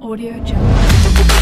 Audio Jungle.